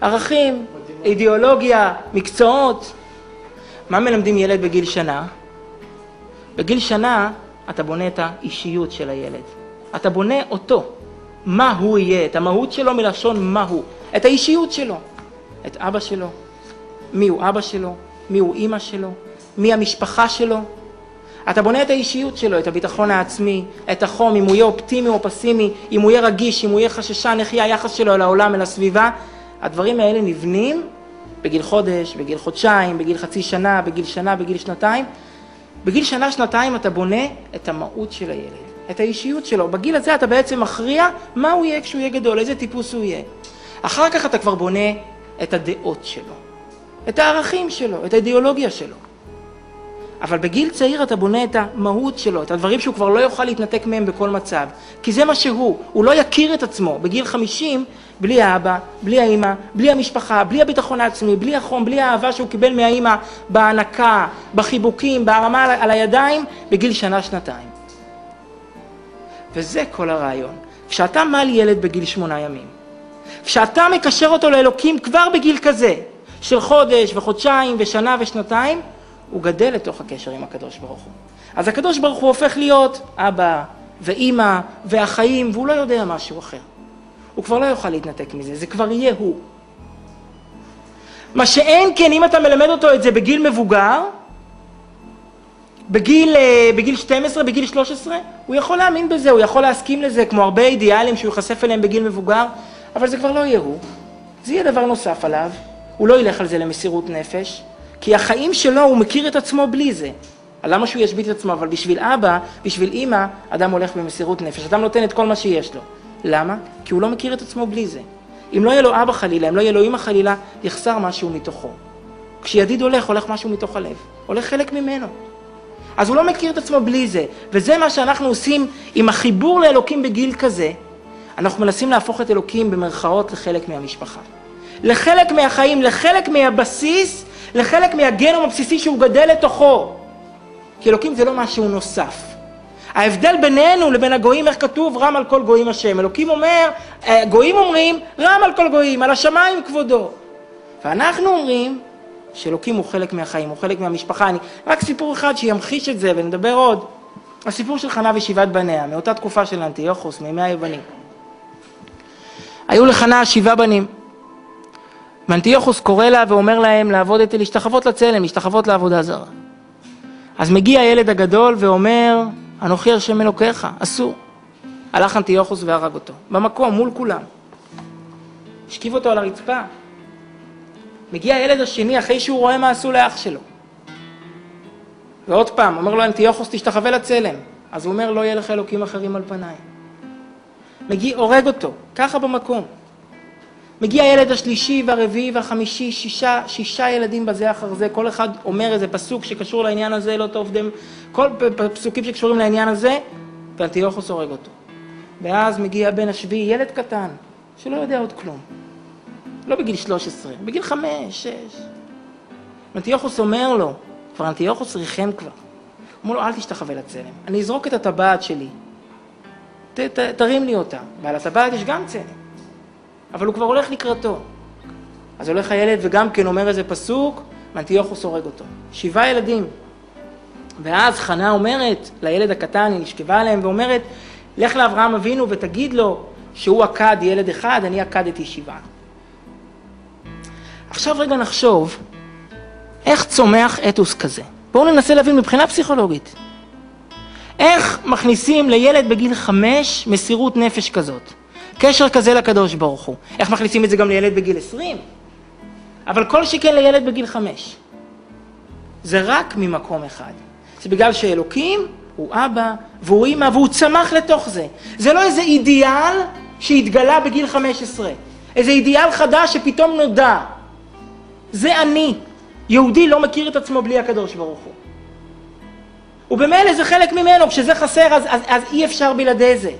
ערכים, אידיאולוגיה, מקצועות. מה מלמדים ילד בגיל שנה? בגיל שנה אתה בונה את האישיות של הילד. אתה בונה אותו, מה הוא יהיה, את המהות שלו מלשון מה הוא, את האישיות שלו, את אבא שלו, מי הוא אבא שלו, מי הוא אימא שלו, מי המשפחה שלו. אתה בונה את האישיות שלו, את הביטחון העצמי, את החום, אם הוא יהיה אופטימי או פסימי, אם הוא יהיה רגיש, אם הוא יהיה חששן, איך יהיה היחס שלו אל העולם, אל הסביבה. הדברים האלה נבנים בגיל חודש, בגיל חודשיים, בגיל חצי שנה, בגיל שנה, בגיל שנתיים. בגיל שנה-שנתיים אתה בונה את המהות של הילד, את האישיות שלו. בגיל הזה אתה בעצם מכריע מה הוא יהיה כשהוא יהיה גדול, איזה טיפוס הוא יהיה. אחר כך אתה כבר בונה את הדעות שלו, את הערכים שלו, את האידיאולוגיה שלו. אבל בגיל צעיר אתה בונה את המהות שלו, את הדברים שהוא כבר לא יוכל להתנתק מהם בכל מצב. כי זה מה שהוא, הוא לא יכיר את עצמו. בגיל 50, בלי האבא, בלי האימא, בלי המשפחה, בלי הביטחון העצמי, בלי החום, בלי האהבה שהוא קיבל מהאימא, בהענקה, בחיבוקים, בהרמה על הידיים, בגיל שנה-שנתיים. וזה כל הרעיון. כשאתה מל ילד בגיל שמונה ימים, כשאתה מקשר אותו לאלוקים כבר בגיל כזה, של חודש וחודשיים ושנה ושנתיים, הוא גדל לתוך הקשר עם הקדוש ברוך הוא. אז הקדוש ברוך הוא הופך להיות אבא ואימא והחיים, והוא לא יודע משהו אחר. הוא כבר לא יוכל להתנתק מזה, זה כבר יהיה הוא. מה שאין כן, אם אתה מלמד אותו את זה בגיל מבוגר, בגיל, אה, בגיל 12, בגיל 13, הוא יכול להאמין בזה, הוא יכול להסכים לזה, כמו הרבה אידיאלים שהוא ייחשף אליהם בגיל מבוגר, אבל זה כבר לא יהיה הוא. זה יהיה דבר נוסף עליו, הוא לא ילך על זה למסירות נפש, כי החיים שלו, הוא מכיר את עצמו בלי זה. למה שהוא ישבית את עצמו? אבל בשביל אבא, בשביל אימא, אדם הולך במסירות נפש. אדם נותן את כל מה שיש לו. למה? כי הוא לא מכיר את עצמו בלי זה. אם לא יהיה לו אבא חלילה, אם לא יהיה לו אימא חלילה, יחסר משהו מתוכו. כשידיד הולך, הולך משהו מתוך הלב. הולך חלק ממנו. אז הוא לא מכיר את עצמו בלי זה. וזה מה שאנחנו עושים עם החיבור לאלוקים בגיל כזה. אנחנו מנסים להפוך את אלוקים במרכאות לחלק מהמשפחה. לחלק מהחיים, לחלק מהבסיס לחלק מהגנום הבסיסי שהוא גדל לתוכו. כי אלוקים זה לא משהו נוסף. ההבדל בינינו לבין הגויים, איך כתוב? רם על כל גויים השם. אלוקים אומר, אה, גויים אומרים, רם על כל גויים, על השמיים כבודו. ואנחנו אומרים שאלוקים הוא חלק מהחיים, הוא חלק מהמשפחה. אני, רק סיפור אחד שימחיש את זה, ונדבר עוד. הסיפור של חנה ושבעת בניה, מאותה תקופה של אנטיוכוס, מימי היוונים. היו לחנה שבעה בנים. ואנטיוכוס קורא לה ואומר להם לעבוד את, להשתחוות לצלם, להשתחוות לעבודה זרה. אז מגיע הילד הגדול ואומר, אנוכי השם אלוקיך, אסור. הלך אנטיוכוס והרג אותו, במקום, מול כולם. השכיב אותו על הרצפה. מגיע הילד השני אחרי שהוא רואה מה עשו לאח שלו. ועוד פעם, אומר לו אנטיוכוס, תשתחווה לצלם. אז הוא אומר, לא יהיה לך אלוקים אחרים על פניי. מגיע, הורג אותו, ככה במקום. מגיע הילד השלישי והרביעי והחמישי, שישה, שישה ילדים בזה אחר זה, כל אחד אומר איזה פסוק שקשור לעניין הזה, לא טוב דם, כל פסוקים שקשורים לעניין הזה, ואנטיוכוס הורג אותו. ואז מגיע הבן השביעי, ילד קטן, שלא יודע עוד כלום. לא בגיל 13, בגיל 5, 6. אנטיוכוס אומר לו, כבר אנטיוכוס ריחם כבר. אומר לו, אל תשתחווה לצלם, אני אזרוק את הטבעת שלי, ת, ת, תרים לי אותה, ועל הטבעת יש גם צלם. אבל הוא כבר הולך לקראתו. אז הולך הילד וגם כן אומר איזה פסוק, ואנטיוכוס הורג אותו. שבעה ילדים. ואז חנה אומרת לילד הקטן, היא נשכבה עליהם ואומרת, לך לאברהם אבינו ותגיד לו שהוא עקד ילד אחד, אני עקדתי שבעה. עכשיו רגע נחשוב, איך צומח אתוס כזה? בואו ננסה להבין מבחינה פסיכולוגית. איך מכניסים לילד בגיל חמש מסירות נפש כזאת? קשר כזה לקדוש ברוך הוא. איך מכניסים את זה גם לילד בגיל 20? אבל כל שכן לילד בגיל 5. זה רק ממקום אחד. זה בגלל שאלוקים הוא אבא והוא אימא והוא צמח לתוך זה. זה לא איזה אידיאל שהתגלה בגיל 15. איזה אידיאל חדש שפתאום נודע. זה אני. יהודי לא מכיר את עצמו בלי הקדוש ברוך הוא. ובמילא זה חלק ממנו, כשזה חסר אז, אז, אז אי אפשר בלעדי זה.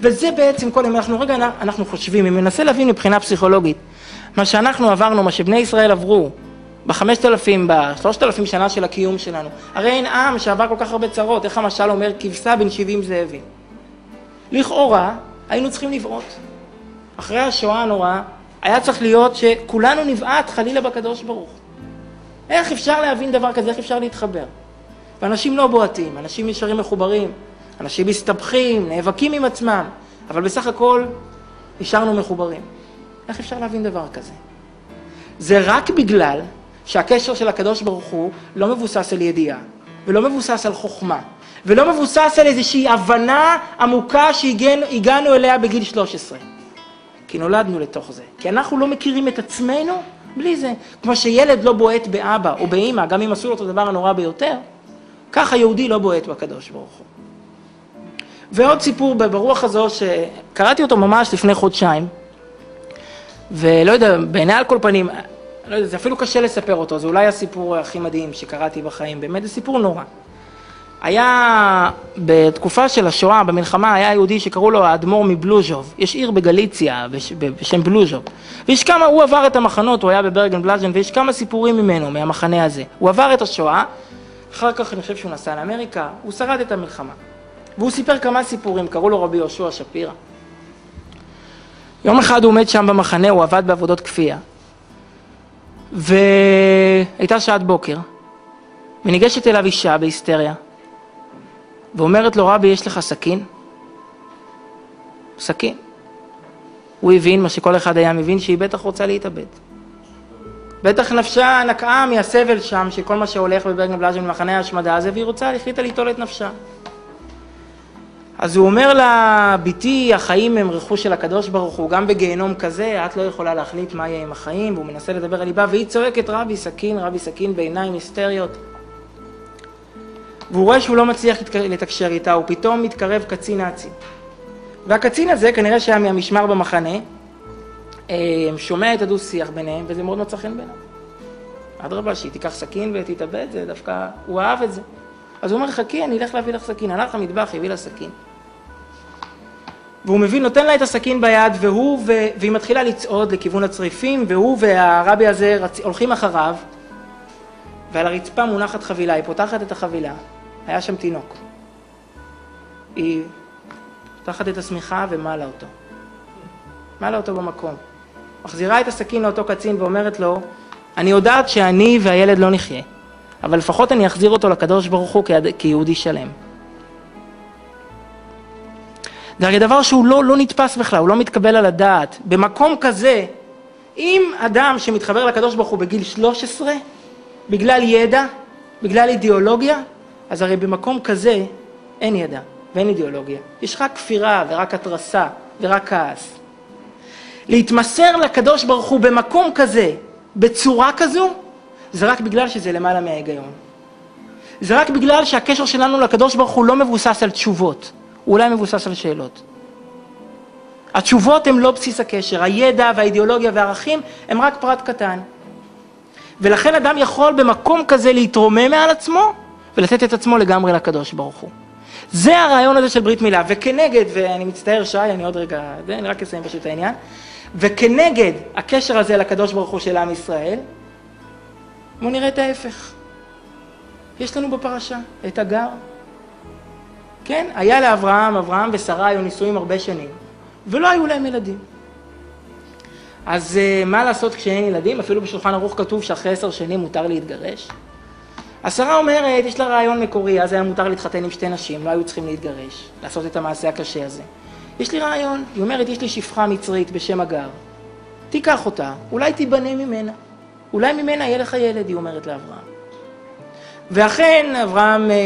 וזה בעצם כל אם אנחנו רגע אנחנו חושבים, אם ננסה להבין מבחינה פסיכולוגית, מה שאנחנו עברנו, מה שבני ישראל עברו בחמשת אלפים, בשלושת אלפים שנה של הקיום שלנו, הרי אין עם שעבר כל כך הרבה צרות, איך המשל אומר, כבשה בין שבעים זאבים. לכאורה, היינו צריכים לבעוט. אחרי השואה הנוראה, היה צריך להיות שכולנו נבעט חלילה בקדוש ברוך. איך אפשר להבין דבר כזה, איך אפשר להתחבר? ואנשים לא בועטים, אנשים נשארים מחוברים, אנשים מסתבכים, נאבקים עם עצמם, אבל בסך הכל נשארנו מחוברים. איך אפשר להבין דבר כזה? זה רק בגלל שהקשר של הקדוש ברוך הוא לא מבוסס על ידיעה, ולא מבוסס על חוכמה, ולא מבוסס על איזושהי הבנה עמוקה שהגענו אליה בגיל 13. כי נולדנו לתוך זה. כי אנחנו לא מכירים את עצמנו בלי זה. כמו שילד לא בועט באבא או באימא, גם אם עשו לו את הדבר הנורא ביותר, ככה יהודי לא בועט בקדוש ברוך הוא. ועוד סיפור ברוח הזו, שקראתי אותו ממש לפני חודשיים, ולא יודע, בעיני על כל פנים, לא יודע, זה אפילו קשה לספר אותו, זה אולי הסיפור הכי מדהים שקראתי בחיים, באמת זה סיפור נורא. היה בתקופה של השואה, במלחמה, היה יהודי שקראו לו האדמו"ר מבלוז'וב. יש עיר בגליציה בשם בלוז'וב. ויש כמה, הוא עבר את המחנות, הוא היה בברגן בלאז'ן, ויש כמה סיפורים ממנו, מהמחנה הזה. הוא עבר את השואה, אחר כך אני חושב שהוא נסע לאמריקה, הוא שרד את המלחמה. והוא סיפר כמה סיפורים, קראו לו רבי יהושע שפירא. יום אחד הוא עומד שם במחנה, הוא עבד בעבודות כפייה. והייתה שעת בוקר, וניגשת אליו אישה בהיסטריה, ואומרת לו, רבי, יש לך סכין? סכין. הוא הבין מה שכל אחד היה מבין, שהיא בטח רוצה להתאבד. בטח נפשה נקעה מהסבל שם, שכל מה שהולך בברגן בלאז'ן במחנה ההשמדה הזה, והיא רוצה, החליטה ליטול את נפשה. אז הוא אומר לה, בתי, החיים הם רכוש של הקדוש ברוך הוא, גם בגיהנום כזה, את לא יכולה להחליט מה יהיה עם החיים, והוא מנסה לדבר על ליבה, והיא צועקת, רבי סכין, רבי סכין, בעיניים היסטריות. והוא רואה שהוא לא מצליח לתקשר איתה, הוא פתאום מתקרב קצין נאצי. והקצין הזה, כנראה שהיה מהמשמר במחנה, אה, שומע את הדו-שיח ביניהם, וזה מאוד מצא חן בעיניו. אדרבה, שהיא תיקח סכין ותתאבד, זה דווקא, הוא אהב את זה. אז הוא אומר, חכי, אני אלך להביא לך סכין. הלך למטבח, הביא לה סכין. והוא מבין, נותן לה את הסכין ביד, והוא, ו... והיא מתחילה לצעוד לכיוון הצריפים, והוא והרבי הזה רצ... הולכים אחריו, ועל הרצפה מונחת חבילה, היא פותחת את החבילה, היה שם תינוק. היא פותחת את השמיכה ומעלה אותו. מעלה אותו במקום. מחזירה את הסכין לאותו קצין ואומרת לו, אני יודעת שאני והילד לא נחיה, אבל לפחות אני אחזיר אותו לקדוש ברוך הוא כיהודי שלם. זה הרי דבר שהוא לא, לא נתפס בכלל, הוא לא מתקבל על הדעת. במקום כזה, אם אדם שמתחבר לקדוש ברוך הוא בגיל 13, בגלל ידע, בגלל אידיאולוגיה, אז הרי במקום כזה אין ידע ואין אידיאולוגיה. יש רק כפירה ורק התרסה ורק כעס. להתמסר לקדוש ברוך הוא במקום כזה, בצורה כזו, זה רק בגלל שזה למעלה מההיגיון. זה רק בגלל שהקשר שלנו לקדוש ברוך הוא לא מבוסס על תשובות, הוא אולי מבוסס על שאלות. התשובות הן לא בסיס הקשר, הידע והאידיאולוגיה והערכים הם רק פרט קטן. ולכן אדם יכול במקום כזה להתרומם מעל עצמו ולתת את עצמו לגמרי לקדוש ברוך הוא. זה הרעיון הזה של ברית מילה, וכנגד, ואני מצטער שי, אני עוד רגע, אני רק אסיים פשוט את העניין, וכנגד הקשר הזה לקדוש ברוך הוא של עם ישראל, בואו נראה את ההפך. יש לנו בפרשה את הגר. כן, היה לאברהם, אברהם ושרה היו נישואים הרבה שנים, ולא היו להם ילדים. אז uh, מה לעשות כשאין ילדים? אפילו בשולחן ערוך כתוב שאחרי עשר שנים מותר להתגרש. השרה אומרת, יש לה רעיון מקורי, אז היה מותר להתחתן עם שתי נשים, לא היו צריכים להתגרש, לעשות את המעשה הקשה הזה. יש לי רעיון, היא אומרת, יש לי שפחה מצרית בשם הגר, תיקח אותה, אולי תיבנה ממנה, אולי ממנה יהיה לך ילד, היא אומרת לאברהם. ואכן, אברהם אה,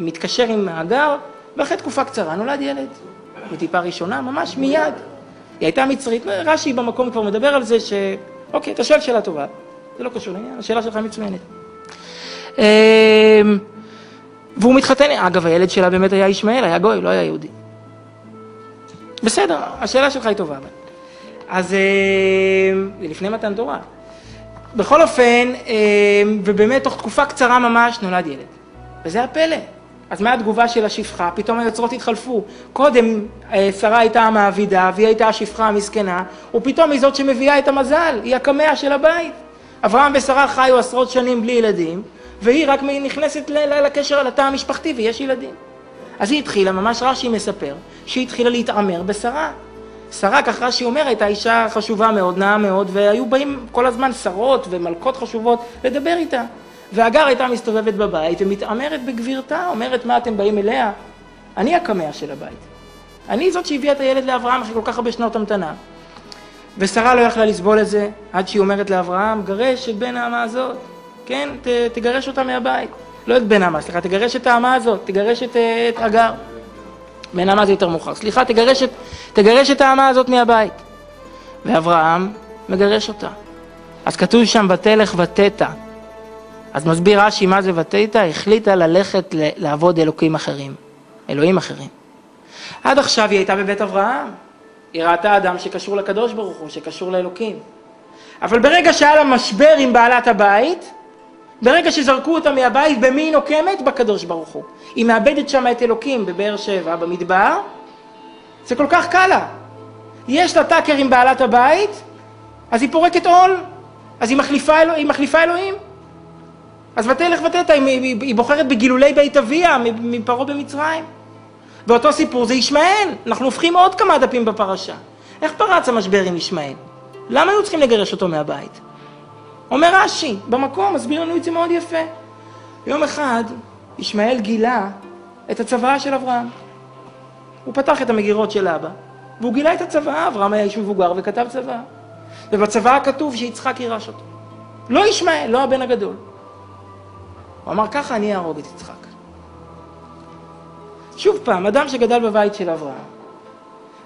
מתקשר עם הגר, ואחרי תקופה קצרה נולד ילד, בטיפה ראשונה, ממש מיד. היא הייתה מצרית, רש"י במקום כבר מדבר על זה ש... אוקיי, אתה שואל שאלה טובה, זה לא קשור לעניין, השאלה שלך מצוינת. אמ, והוא מתחתן, אגב, הילד שלה באמת היה ישמעאל, היה גוי, לא היה יהודי. בסדר, השאלה שלך היא טובה. אז אמ, זה לפני מתן תורה. בכל אופן, אמ, ובאמת תוך תקופה קצרה ממש נולד ילד. וזה הפלא. אז מה התגובה של השפחה? פתאום היוצרות התחלפו. קודם אה, שרה הייתה המעבידה, והיא הייתה השפחה המסכנה, ופתאום היא זאת שמביאה את המזל, היא הקמע של הבית. אברהם ושרה חיו עשרות שנים בלי ילדים, והיא רק נכנסת לקשר על התא המשפחתי ויש ילדים. אז היא התחילה, ממש רש"י מספר, שהיא התחילה להתעמר בשרה. שרה, כך רש"י אומר, הייתה אישה חשובה מאוד, נאה מאוד, והיו באים כל הזמן שרות ומלכות חשובות לדבר איתה. והגר הייתה מסתובבת בבית ומתעמרת בגבירתה, אומרת מה אתם באים אליה? אני הקמע של הבית. אני זאת שהביאה את הילד לאברהם אחרי כל כך הרבה שנות המתנה. ושרה לא יכלה לסבול את זה, עד שהיא אומרת לאברהם, גרש את בן האמה הזאת, כן? ת, תגרש אותה מהבית. לא את בן האמה, סליחה, תגרש את האמה הזאת, תגרש את, את הגר. בן האמה זה יותר מאוחר. סליחה, תגרש את, תגרש את האמה הזאת מהבית. ואברהם מגרש אותה. אז כתוב שם ותלך ותתה. אז מסביר רש"י מה זה ותתה, החליטה ללכת לעבוד אלוקים אחרים, אלוהים אחרים. עד עכשיו היא הייתה בבית אברהם, היא ראתה אדם שקשור לקדוש ברוך הוא, שקשור לאלוקים. אבל ברגע שהיה לה משבר עם בעלת הבית, ברגע שזרקו אותה מהבית, במי היא נוקמת? בקדוש ברוך הוא. היא מאבדת שם את אלוקים בבאר שבע, במדבר, זה כל כך קל לה. יש לה טאקר עם בעלת הבית, אז היא פורקת עול, אז היא מחליפה, אלוה, היא מחליפה אלוהים. אז ותלך ותתה, היא, היא, היא בוחרת בגילולי בית אביה, מפרעה במצרים. ואותו סיפור זה ישמעאל, אנחנו הופכים עוד כמה דפים בפרשה. איך פרץ המשבר עם ישמעאל? למה היו צריכים לגרש אותו מהבית? אומר רש"י, במקום, מסביר לנו את זה מאוד יפה. יום אחד, ישמעאל גילה את הצוואה של אברהם. הוא פתח את המגירות של אבא, והוא גילה את הצוואה, אברהם היה איש מבוגר וכתב צוואה. ובצוואה כתוב שיצחק יירש אותו. לא ישמעאל, לא הבן הגדול. הוא אמר, ככה אני אהרוג את יצחק. שוב פעם, אדם שגדל בבית של אברהם,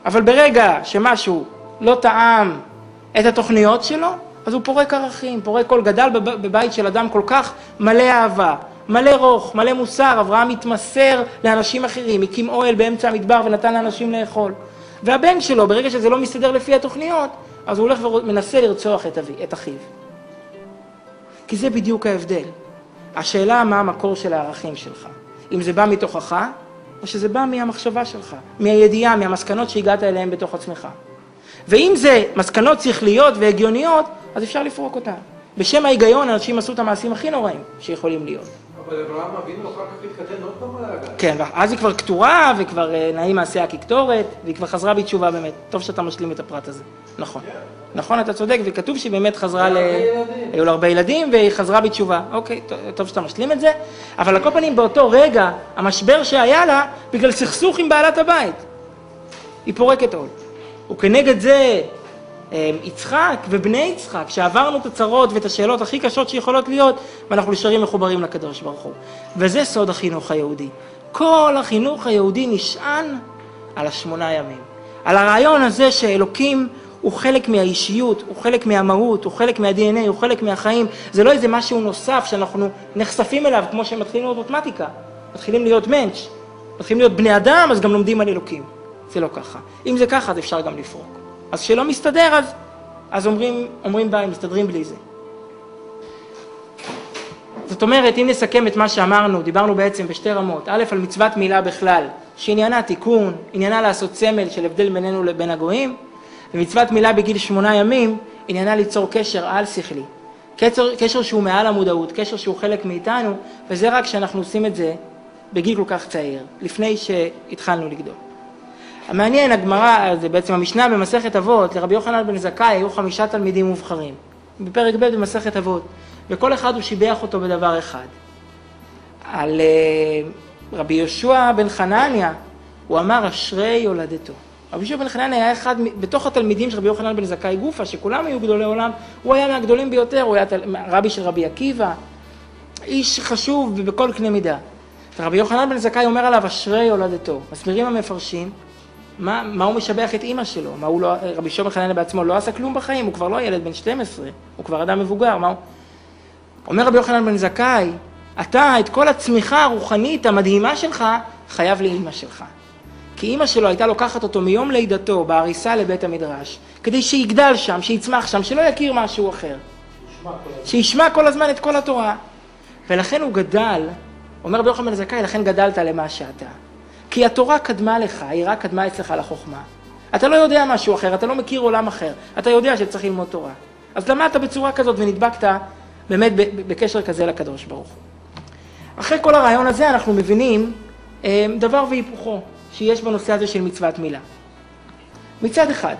אבל ברגע שמשהו לא טעם את התוכניות שלו, אז הוא פורק ערכים, פורק קול, גדל בבית של אדם כל כך מלא אהבה, מלא רוך, מלא מוסר, אברהם התמסר לאנשים אחרים, הקים אוהל באמצע המדבר ונתן לאנשים לאכול. והבן שלו, ברגע שזה לא מסתדר לפי התוכניות, אז הוא הולך ומנסה לרצוח את, אבי, את אחיו. כי זה בדיוק ההבדל. השאלה מה המקור של הערכים שלך. אם זה בא מתוכך, או שזה בא מהמחשבה שלך, מהידיעה, מהמסקנות שהגעת אליהן בתוך עצמך. ואם זה מסקנות שכליות והגיוניות, אז אפשר לפרוק אותן. בשם ההיגיון אנשים עשו את המעשים הכי נוראים שיכולים להיות. אבל אברהם אבינו אחר כך התקדם עוד פעם על הגל. כן, ואז היא כבר כתורה, וכבר אה, נעים מעשיה כקטורת, והיא כבר חזרה בתשובה באמת. טוב שאתה משלים את הפרט הזה. נכון. כן. נכון, אתה צודק, וכתוב שהיא באמת חזרה ל... היו לה הרבה ילדים, והיא חזרה בתשובה. אוקיי, טוב שאתה משלים את זה. אבל על כל פנים, באותו רגע, המשבר שהיה לה, בגלל סכסוך עם בעלת הבית. היא פורקת עול. וכנגד זה יצחק ובני יצחק, שעברנו את הצרות ואת השאלות הכי קשות שיכולות להיות, ואנחנו נשארים מחוברים לקדוש ברוך הוא. וזה סוד החינוך היהודי. כל החינוך היהודי נשען על השמונה ימים. על הרעיון הזה שאלוקים הוא חלק מהאישיות, הוא חלק מהמהות, הוא חלק מה-DNA, הוא חלק מהחיים. זה לא איזה משהו נוסף שאנחנו נחשפים אליו, כמו שמתחילים ללמוד מתמטיקה. מתחילים להיות מענץ', מתחילים להיות בני אדם, אז גם לומדים על אלוקים. זה לא ככה. אם זה ככה, אז אפשר גם לפרוק. אז כשלא מסתדר, אז, אז אומרים, אומרים ביי, מסתדרים בלי זה. זאת אומרת, אם נסכם את מה שאמרנו, דיברנו בעצם בשתי רמות. א', על מצוות מילה בכלל, שעניינה תיקון, עניינה לעשות סמל של הבדל בינינו לבין הגויים, ומצוות מילה בגיל שמונה ימים, עניינה ליצור קשר על-שכלי. קשר, קשר שהוא מעל המודעות, קשר שהוא חלק מאיתנו, וזה רק כשאנחנו עושים את זה בגיל כל כך צעיר, לפני שהתחלנו לגדול. המעניין, הגמרא, זה בעצם המשנה במסכת אבות, לרבי יוחנן בן זכאי היו חמישה תלמידים מובחרים, בפרק ב' במסכת אבות, וכל אחד הוא שיבח אותו בדבר אחד. על uh, רבי יהושע בן חנניה, הוא אמר אשרי יולדתו. רבי יהושע בן חנניה היה אחד, בתוך התלמידים של רבי יוחנן בן זכאי גופה, שכולם היו גדולי עולם, הוא היה מהגדולים ביותר, הוא היה תל... רבי של רבי עקיבא, איש חשוב בכל קנה מידה. רבי יוחנן בן זכאי אומר עליו אשרי יולדתו. מסבירים המפרשים מה, מה הוא משבח את אימא שלו? מה הוא לא, רבי שובר חנניה בעצמו לא עשה כלום בחיים, הוא כבר לא ילד בן 12, הוא כבר אדם מבוגר, מה הוא... אומר רבי יוחנן בן זכאי, אתה את כל הצמיחה הרוחנית המדהימה שלך, חייב לאימא שלך. כי אימא שלו הייתה לוקחת אותו מיום לידתו בעריסה לבית המדרש, כדי שיגדל שם, שיצמח שם, שלא יכיר משהו אחר. שישמע כל הזמן את כל התורה. ולכן הוא גדל, אומר רבי יוחנן בן זכאי, לכן גדלת למה שאתה. כי התורה קדמה לך, היא רק קדמה אצלך לחוכמה. אתה לא יודע משהו אחר, אתה לא מכיר עולם אחר, אתה יודע שצריך ללמוד תורה. אז למדת בצורה כזאת ונדבקת באמת בקשר כזה לקדוש ברוך הוא. אחרי כל הרעיון הזה אנחנו מבינים אה, דבר והיפוכו שיש בנושא הזה של מצוות מילה. מצד אחד,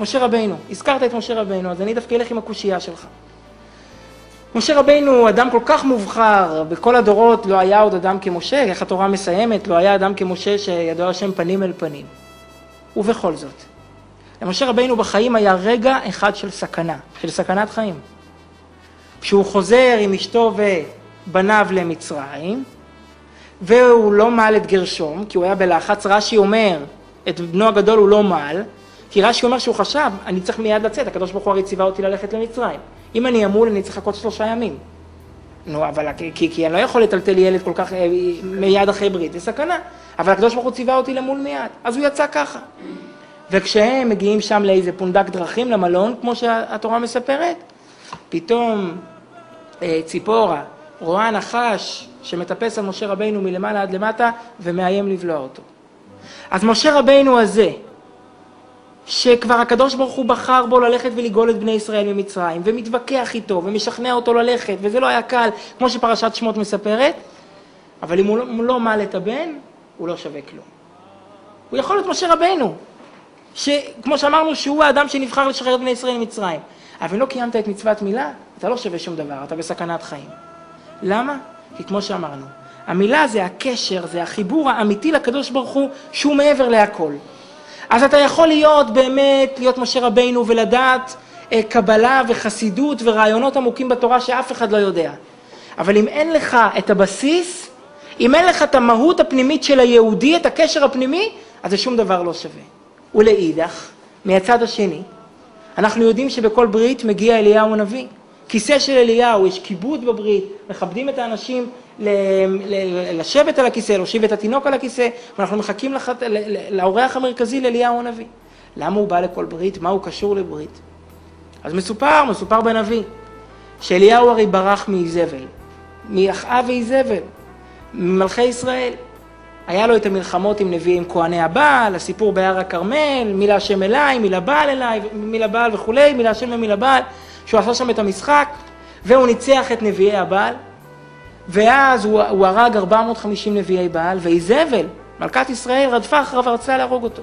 משה רבינו, הזכרת את משה רבינו, אז אני דווקא אלך עם הקושייה שלך. משה רבינו הוא אדם כל כך מובחר, בכל הדורות לא היה עוד אדם כמשה, איך התורה מסיימת, לא היה אדם כמשה שידוע השם פנים אל פנים. ובכל זאת, למשה רבינו בחיים היה רגע אחד של סכנה, של סכנת חיים. כשהוא חוזר עם אשתו ובניו למצרים, והוא לא מעל את גרשום, כי הוא היה בלחץ, רש"י אומר, את בנו הגדול הוא לא מעל, כי רש"י אומר שהוא חשב, אני צריך מיד לצאת, הקדוש ברוך הוא הרי ציווה אותי ללכת למצרים. אם אני אמול, אני צריך לחכות שלושה ימים. נו, אבל כי, כי אני לא יכול לטלטל ילד כל כך אה, מיד אחרי ברית, זה סכנה. אבל הקדוש ברוך הוא ציווה אותי למול מיד, אז הוא יצא ככה. וכשהם מגיעים שם לאיזה פונדק דרכים, למלון, כמו שהתורה מספרת, פתאום אה, ציפורה רואה נחש שמטפס על משה רבינו מלמעלה עד למטה ומאיים לבלוע אותו. אז משה רבינו הזה, שכבר הקדוש ברוך הוא בחר בו ללכת ולגאול את בני ישראל ממצרים, ומתווכח איתו, ומשכנע אותו ללכת, וזה לא היה קל, כמו שפרשת שמות מספרת, אבל אם הוא לא, לא מעל את הבן, הוא לא שווה כלום. הוא יכול להיות משה רבינו, שכמו שאמרנו שהוא האדם שנבחר לשחרר את בני ישראל ממצרים. אבל אם לא קיימת את מצוות מילה, אתה לא שווה שום דבר, אתה בסכנת חיים. למה? כי כמו שאמרנו, המילה זה הקשר, זה החיבור האמיתי לקדוש ברוך הוא, שהוא מעבר להכל. אז אתה יכול להיות באמת, להיות משה רבינו ולדעת אה, קבלה וחסידות ורעיונות עמוקים בתורה שאף אחד לא יודע. אבל אם אין לך את הבסיס, אם אין לך את המהות הפנימית של היהודי, את הקשר הפנימי, אז זה שום דבר לא שווה. ולאידך, מהצד השני, אנחנו יודעים שבכל ברית מגיע אליהו הנביא. כיסא של אליהו, יש כיבוד בברית, מכבדים את האנשים לשבת על הכיסא, להושיב את התינוק על הכיסא, ואנחנו מחכים לח... לאורח המרכזי לאליהו הנביא. למה הוא בא לכל ברית? מה הוא קשור לברית? אז מסופר, מסופר בנביא, שאליהו הרי ברח מאיזבל, מאחאב ואיזבל, ממלכי ישראל. היה לו את המלחמות עם נביאים כהני הבעל, הסיפור בהר הכרמל, מי להשם אליי, מי לבעל אליי, מי לבעל וכולי, מי להשם ומי לבעל, שהוא עשה שם את המשחק, והוא ניצח את נביאי הבעל, ואז הוא, הוא הרג 450 נביאי בעל, ואיזבל, מלכת ישראל, רדפה אחריו ורצה להרוג אותו.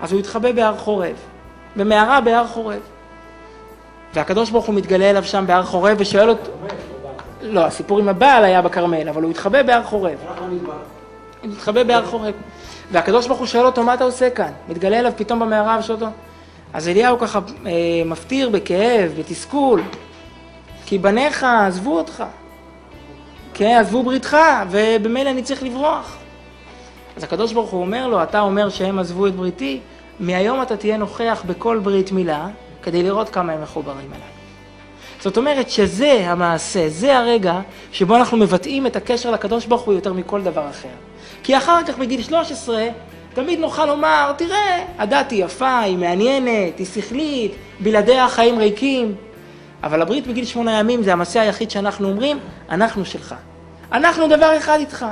אז הוא התחבא בהר חורב, במערה בהר חורב. והקדוש ברוך הוא מתגלה אליו שם בהר חורב ושואל אותו... לא, הסיפור עם הבעל היה בכרמל, אבל הוא התחבא בהר חורב. הוא התחבא בהר חורב. והקדוש ברוך הוא שואל אותו, מה אתה עושה כאן? מתגלה אליו פתאום במערה ושואל אותו. אז אליהו ככה אה, מפטיר בכאב, בתסכול, כי בניך עזבו אותך. כן, עזבו בריתך, ובמילא אני צריך לברוח. אז הקדוש ברוך הוא אומר לו, אתה אומר שהם עזבו את בריתי, מהיום אתה תהיה נוכח בכל ברית מילה, כדי לראות כמה הם מחוברים אליי. זאת אומרת שזה המעשה, זה הרגע שבו אנחנו מבטאים את הקשר לקדוש ברוך הוא יותר מכל דבר אחר. כי אחר כך בגיל 13, תמיד נוכל לומר, תראה, הדת היא יפה, היא מעניינת, היא שכלית, בלעדיה החיים ריקים. אבל הברית בגיל שמונה ימים זה המעשה היחיד שאנחנו אומרים, אנחנו שלך. אנחנו דבר אחד איתך.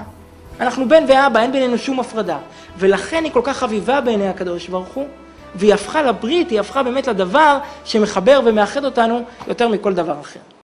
אנחנו בן ואבא, אין בינינו שום הפרדה. ולכן היא כל כך חביבה בעיני הקדוש ברוך הוא, והיא הפכה לברית, היא הפכה באמת לדבר שמחבר ומאחד אותנו יותר מכל דבר אחר.